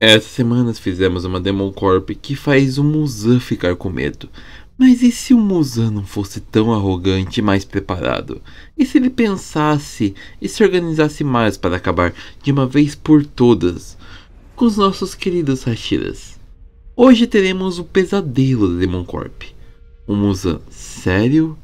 Essa semana fizemos uma Demon Corp que faz o Muzan ficar com medo. Mas e se o Muzan não fosse tão arrogante e mais preparado? E se ele pensasse e se organizasse mais para acabar de uma vez por todas com os nossos queridos Hashiras? Hoje teremos o pesadelo da Demon Corp. Um Muzan sério,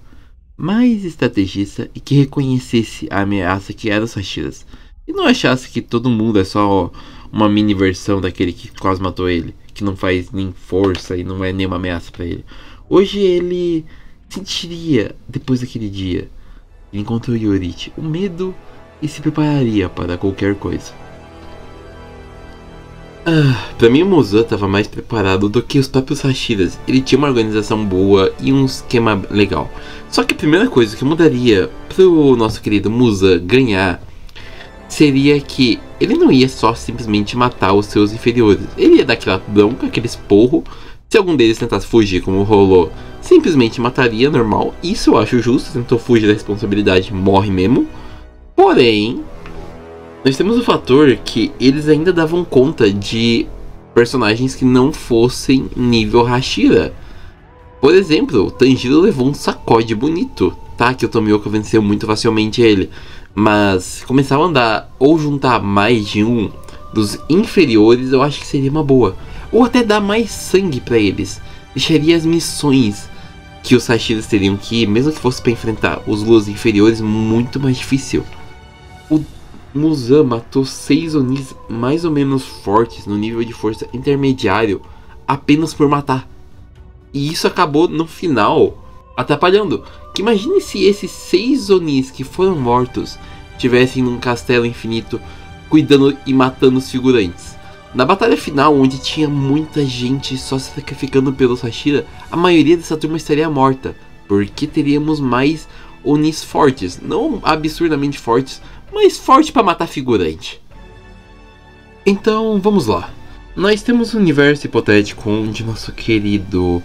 mais estrategista e que reconhecesse a ameaça que eram os Hashiras. E não achasse que todo mundo é só uma mini versão daquele que quase matou ele, que não faz nem força e não é nenhuma ameaça para ele. Hoje ele sentiria, depois daquele dia, ele encontrou Yorite, o medo e se prepararia para qualquer coisa. Ah, pra mim o Mozan estava mais preparado do que os próprios Hashiras. Ele tinha uma organização boa e um esquema legal. Só que a primeira coisa que mudaria pro nosso querido Musa ganhar seria que ele não ia só simplesmente matar os seus inferiores. Ele ia dar aquela bronca, aquele esporro. Se algum deles tentasse fugir, como rolou, simplesmente mataria, normal. Isso eu acho justo. Tentou fugir da responsabilidade, morre mesmo. Porém, nós temos o fator que eles ainda davam conta de personagens que não fossem nível Hashira. Por exemplo, o Tanjiro levou um sacode bonito, tá? Que o Tomioka venceu muito facilmente ele. Mas começar a andar ou juntar mais de um dos inferiores, eu acho que seria uma boa. Ou até dar mais sangue para eles. Deixaria as missões que os Sashiras teriam que ir, mesmo que fosse para enfrentar os Luas inferiores, muito mais difícil. O Muzan matou seis Onis mais ou menos fortes no nível de força intermediário apenas por matar. E isso acabou no final atrapalhando. Que imagine se esses seis Onis que foram mortos tivessem num castelo infinito cuidando e matando os figurantes. Na batalha final, onde tinha muita gente só se sacrificando pelo Sashira, a maioria dessa turma estaria morta, porque teríamos mais Onis fortes, não absurdamente fortes, mas forte para matar figurante. Então, vamos lá. Nós temos um universo hipotético onde nosso querido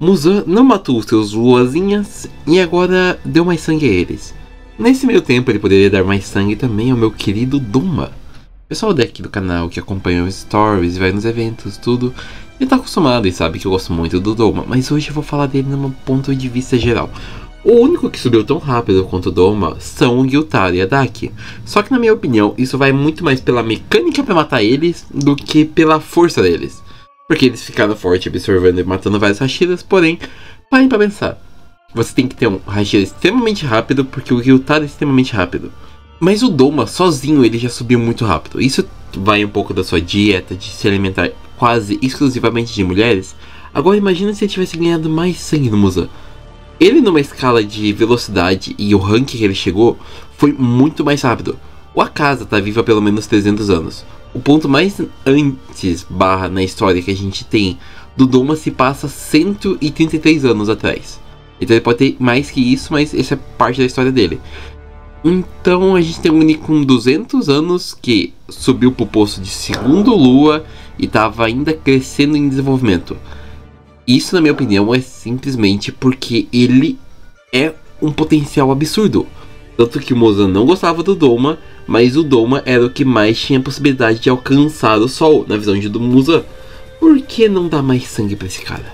Muzan não matou seus luazinhas e agora deu mais sangue a eles. Nesse meio tempo ele poderia dar mais sangue também ao meu querido Duma. pessoal daqui do canal que acompanha os stories, vai nos eventos, tudo, ele tá acostumado e sabe que eu gosto muito do Doma, mas hoje eu vou falar dele num ponto de vista geral. O único que subiu tão rápido quanto o Doma são o Gyutaro e a Daki. Só que na minha opinião, isso vai muito mais pela mecânica para matar eles do que pela força deles porque eles ficaram forte absorvendo e matando vários Hashiras, porém, parem pra pensar. Você tem que ter um Hashira extremamente rápido, porque o Gyutaro é extremamente rápido. Mas o Doma, sozinho, ele já subiu muito rápido. Isso vai um pouco da sua dieta de se alimentar quase exclusivamente de mulheres. Agora imagina se ele tivesse ganhado mais sangue no Musa. Ele numa escala de velocidade e o rank que ele chegou foi muito mais rápido. O Akasa tá vivo há pelo menos 300 anos o ponto mais antes barra na história que a gente tem do Doma se passa 133 anos atrás. Então ele pode ter mais que isso, mas essa é parte da história dele. Então a gente tem um Uni com 200 anos que subiu pro posto de segundo lua e estava ainda crescendo em desenvolvimento. Isso, na minha opinião, é simplesmente porque ele é um potencial absurdo. Tanto que o Mozan não gostava do Doma, mas o Doma era o que mais tinha possibilidade de alcançar o Sol, na visão de do Musa. Por que não dá mais sangue pra esse cara?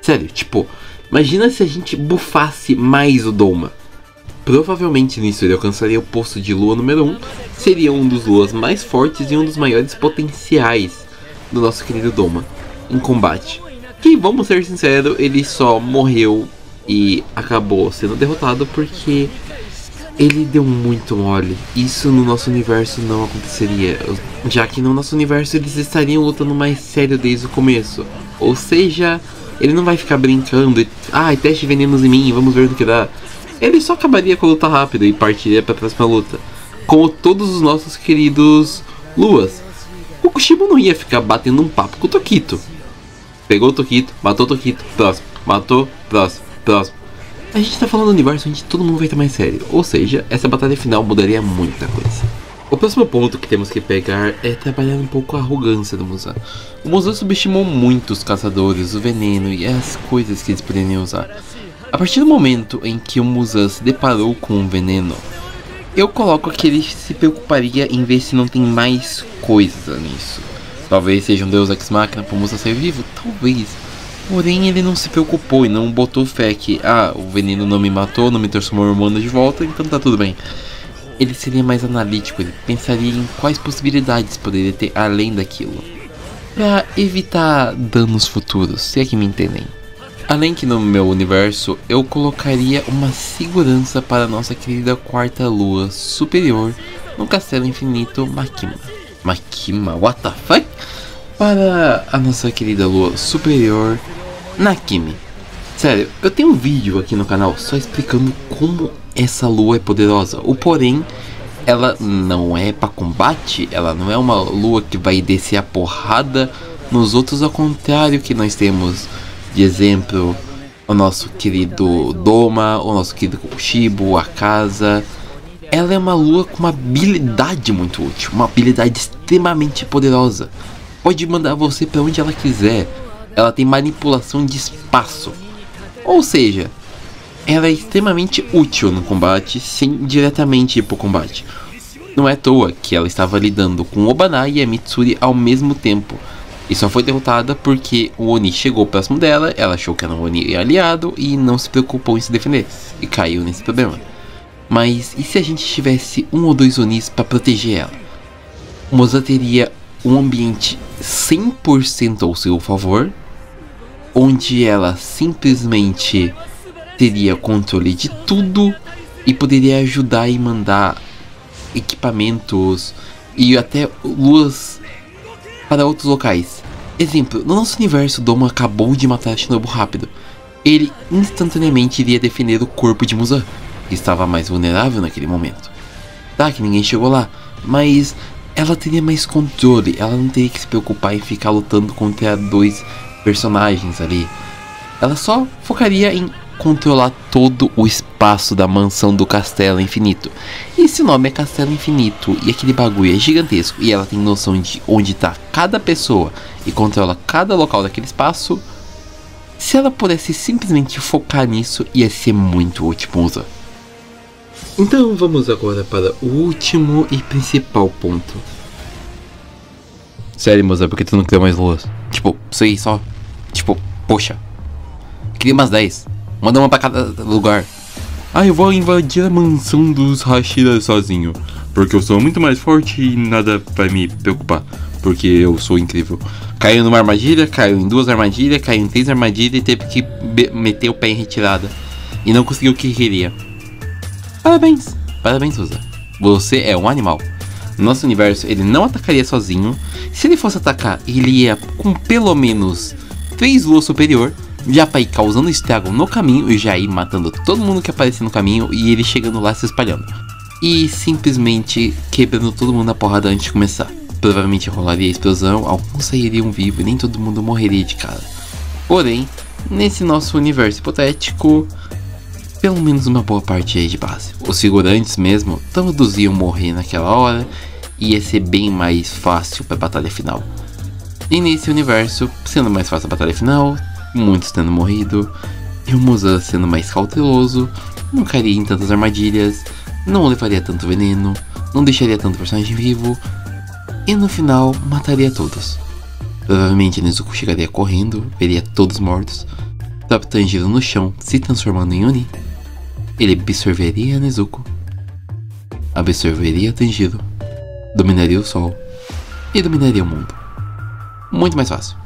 Sério, tipo, imagina se a gente bufasse mais o Doma. Provavelmente nisso ele alcançaria o posto de lua número 1, seria um dos luas mais fortes e um dos maiores potenciais do nosso querido Doma em combate. Que, vamos ser sinceros, ele só morreu e acabou sendo derrotado porque ele deu muito mole. Isso no nosso universo não aconteceria, já que no nosso universo eles estariam lutando mais sério desde o começo. Ou seja, ele não vai ficar brincando e, ah, teste venenos em mim, vamos ver o que dá. Ele só acabaria com a luta rápida e partiria para a próxima luta. Como todos os nossos queridos Luas. O Kushibo não ia ficar batendo um papo com o Tokito. Pegou o Tokito, matou o Tokito, próximo, matou, próximo, próximo. A gente tá falando do universo onde todo mundo vai estar mais sério, ou seja, essa batalha final mudaria muita coisa. O próximo ponto que temos que pegar é trabalhar um pouco a arrogância do Muzan. O Muzan subestimou muito os caçadores, o veneno e as coisas que eles poderiam usar. A partir do momento em que o Muzan se deparou com o veneno, eu coloco que ele se preocuparia em ver se não tem mais coisa nisso. Talvez seja um deus ex-máquina para Musa ser vivo, talvez. Porém, ele não se preocupou e não botou fé que, ah, o veneno não me matou, não me transformou em humano de volta, então tá tudo bem. Ele seria mais analítico, ele pensaria em quais possibilidades poderia ter além daquilo. Pra evitar danos futuros, se é que me entendem. Além que no meu universo, eu colocaria uma segurança para nossa querida quarta lua superior no castelo infinito Makima. Makima, what the fuck? Para a nossa querida lua superior Nakimi. Sério, eu tenho um vídeo aqui no canal só explicando como essa lua é poderosa. O porém, ela não é para combate, ela não é uma lua que vai descer a porrada nos outros, ao contrário que nós temos de exemplo, o nosso querido Doma, o nosso querido Shibo, a casa. Ela é uma lua com uma habilidade muito útil, uma habilidade extremamente poderosa. Pode mandar você para onde ela quiser. Ela tem manipulação de espaço. Ou seja, ela é extremamente útil no combate, sem diretamente ir pro combate. Não é à toa que ela estava lidando com Obanai e a Mitsuri ao mesmo tempo, e só foi derrotada porque o Oni chegou próximo dela, ela achou que era um Oni aliado e não se preocupou em se defender. E caiu nesse problema. Mas e se a gente tivesse um ou dois Onis para proteger ela? Moza teria um ambiente 100% ao seu favor, onde ela simplesmente teria controle de tudo e poderia ajudar e mandar equipamentos e até luas para outros locais. Exemplo, no nosso universo, Domo acabou de matar Shinobu rápido. Ele instantaneamente iria defender o corpo de Muzan, que estava mais vulnerável naquele momento. Tá, que ninguém chegou lá, mas ela teria mais controle, ela não teria que se preocupar em ficar lutando contra dois personagens ali. Ela só focaria em controlar todo o espaço da mansão do Castelo Infinito. E se o nome é Castelo Infinito e aquele bagulho é gigantesco e ela tem noção de onde está cada pessoa e controla cada local daquele espaço, se ela pudesse simplesmente focar nisso, ia ser muito útil Musa. Então vamos agora para o último e principal ponto. Sério, Musa, por que tu não criou mais luas? Tipo, sei só. Tipo, poxa. Cria umas 10. Manda uma pra cada lugar. Ah, eu vou invadir a mansão dos Hashira sozinho. Porque eu sou muito mais forte e nada vai me preocupar. Porque eu sou incrível. Caiu numa armadilha, caiu em duas armadilhas, caiu em três armadilhas e teve que meter o pé em retirada. E não conseguiu o que queria. Parabéns, parabéns, Suza. Você é um animal. No nosso universo, ele não atacaria sozinho. Se ele fosse atacar, ele ia com pelo menos 3 luas superior já pra ir causando estrago no caminho e já ir matando todo mundo que aparecer no caminho e ele chegando lá se espalhando. E simplesmente quebrando todo mundo na porrada antes de começar. Provavelmente rolaria explosão, alguns sairiam vivos e nem todo mundo morreria de cara. Porém, nesse nosso universo hipotético, pelo menos uma boa parte aí de base. Os figurantes mesmo, todos iam morrer naquela hora e ia ser bem mais fácil para a batalha final. E nesse universo, sendo mais fácil a batalha final, muitos tendo morrido, e o Musa sendo mais cauteloso, não cairia em tantas armadilhas, não levaria tanto veneno, não deixaria tanto personagem vivo, e no final mataria todos. Provavelmente Nezuko chegaria correndo, veria todos mortos, Top Tanjiro no chão, se transformando em Oni. Ele absorveria Nezuko, absorveria Tanjiro, dominaria o sol e dominaria o mundo. Muito mais fácil.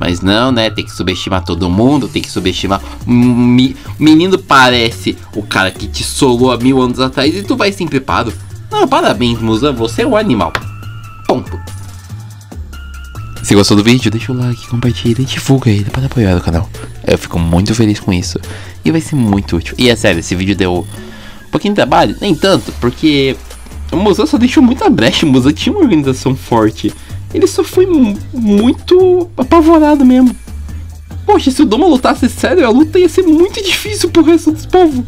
Mas não, né? Tem que subestimar todo mundo, tem que subestimar. O menino parece o cara que te solou há mil anos atrás e tu vai sempre paro. Não, parabéns, Musa, você é um animal. Ponto. Se gostou do vídeo, deixa o like, compartilha e divulga ele para apoiar o canal. Eu fico muito feliz com isso. E vai ser muito útil. E é sério, esse vídeo deu um pouquinho de trabalho? Nem tanto, porque o Musa só deixou muita brecha. O Musa tinha uma organização forte. Ele só foi muito apavorado mesmo. Poxa, se o Doma lutasse sério, a luta ia ser muito difícil pro resto dos povos.